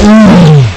Mm.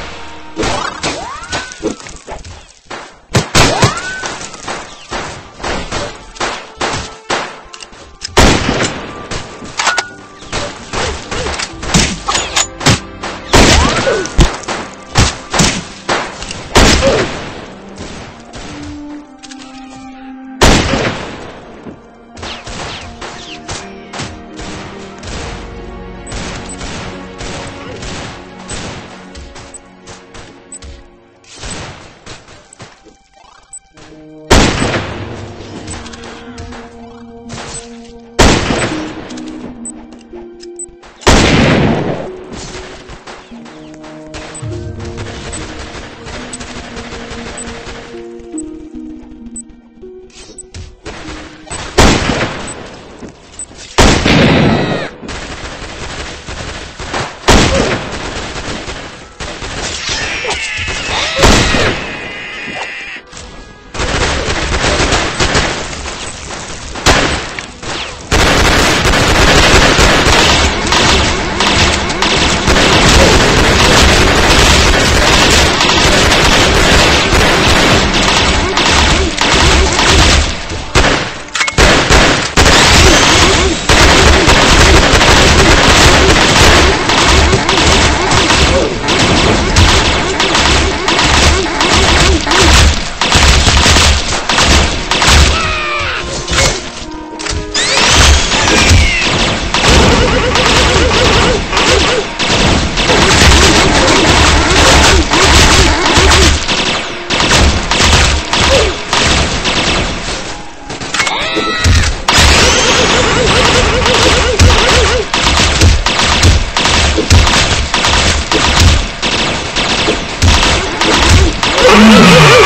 Oh, my God.